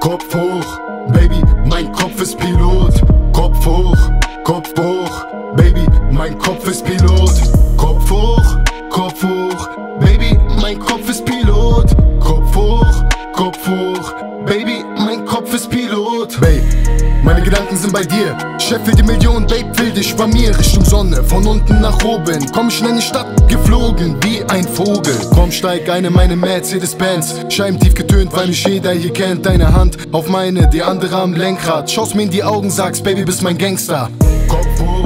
Kopf hoch, Baby, mein Kopf ist Pilot. Kopf hoch, Kopf hoch, Baby, mein Kopf ist Pilot. Kopf hoch, Kopf hoch, Baby, mein Kopf ist Pilot. Kopf hoch, Kopf hoch, Baby, mein Kopf ist Pilot. Babe, meine Gedanken sind bei dir. Chef will die Million, Babe will dich bei mir. Richtung Sonne, von unten nach oben. Komm ich in eine Stadt geflogen, wie ein Vogel. Komm, steig eine meine Mercedes-Benz. Scheiben tief getönt, weil mich jeder hier kennt. Deine Hand auf meine, die andere am Lenkrad. Schaust mir in die Augen, sagst, Baby, bist mein Gangster. Kopf hoch.